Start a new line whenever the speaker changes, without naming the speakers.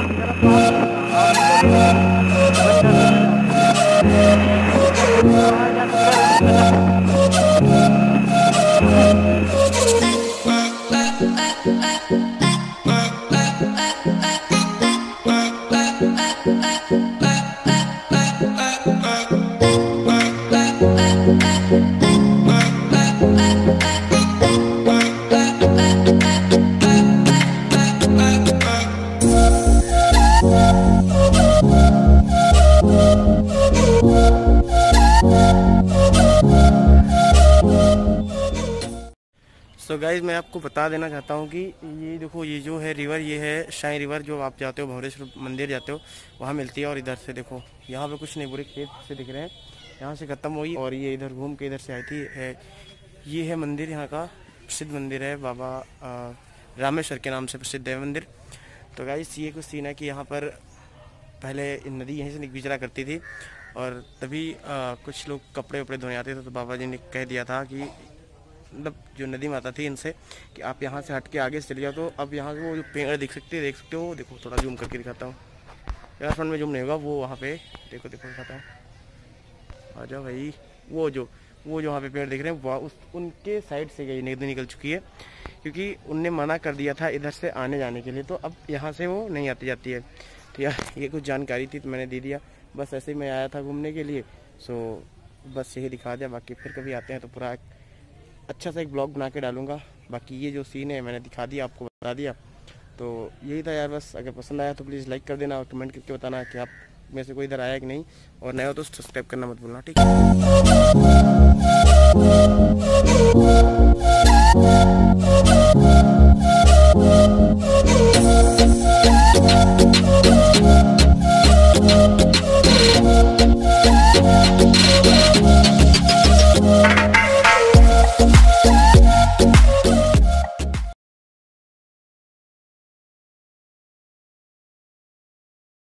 Thank you. So so guys मैं आपको बता देना चाहता हूँ कि ये देखो ये जो है रिवर ये है शाही रिवर जो आप जाते हो भवरेश्वर मंदिर जाते हो वहाँ मिलती है और इधर से देखो यहाँ पे कुछ नहीं बुरे खेत से दिख रहे हैं। यहाँ से ख़त्म हुई और ये इधर घूम के इधर से आई थी है ये है मंदिर यहाँ का प्रसिद्ध मंदिर है बाबा रामेश्वर के नाम से प्रसिद्ध है मंदिर। तो गाइज़ ये कुछ सीन है कि यहाँ पर पहले नदी यहीं से गुजरा करती थी और तभी आ, कुछ लोग कपड़े वपड़े धोने आते थे तो बाबा जी ने कह दिया था कि मतलब जो नदी माता थी इनसे, कि आप यहाँ से हट के आगे चले जाओ तो अब यहाँ से वो जो पेड़ देख सकते हैं, देख सकते हो देखो, थोड़ा जूम करके दिखाता हूँ। यार फ्रंट में जूम नहीं होगा, वो वहाँ पे, देखो देखो, दिखाता हूँ। आ जाओ भाई, वो जो वो जो वहाँ पे पेड़ दिख रहे हैं, वह उस, उनके साइड से गई नदी निकल चुकी है, क्योंकि उनने मना कर दिया था इधर से आने जाने के लिए तो अब यहाँ से वो नहीं आती जाती है। तो यार, ये कुछ जानकारी थी तो मैंने दे दिया। बस ऐसे ही मैं आया था घूमने के लिए सो बस यही दिखा दिया, बाकी फिर कभी आते हैं तो पूरा अच्छा सा एक ब्लॉग बना के डालूँगा। बाकी ये जो सीन है, मैंने दिखा दिया, आपको बता दिया। तो यही था यार बस। अगर पसंद आया तो प्लीज़ लाइक कर देना और कमेंट करके बताना कि आप में से कोई इधर आया कि नहीं। और नया हो तो सब्सक्राइब करना मत भूलना, ठीक है?